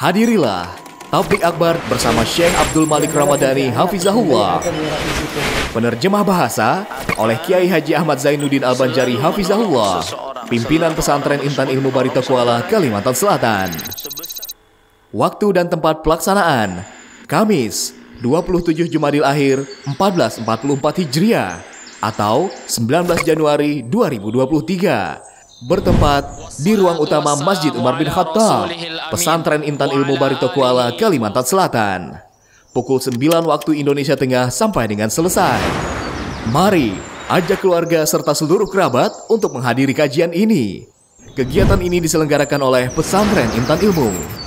Hadirilah Tablik Akbar bersama Syekh Abdul Malik Ramadhani Hafizahullah. Penerjemah bahasa oleh Kiai Haji Ahmad Zainuddin Al-Banjari Hafizahullah. Pimpinan Pesantren Intan Ilmu Barito Kuala, Kalimantan Selatan. Waktu dan tempat pelaksanaan Kamis 27 Jumadil Akhir 1444 Hijriah atau 19 Januari 2023 bertempat di ruang utama Masjid Umar bin Khattab, Pesantren Intan Ilmu Barito Kuala, Kalimantan Selatan. Pukul 9 waktu Indonesia Tengah sampai dengan selesai. Mari ajak keluarga serta seluruh kerabat untuk menghadiri kajian ini. Kegiatan ini diselenggarakan oleh Pesantren Intan Ilmu.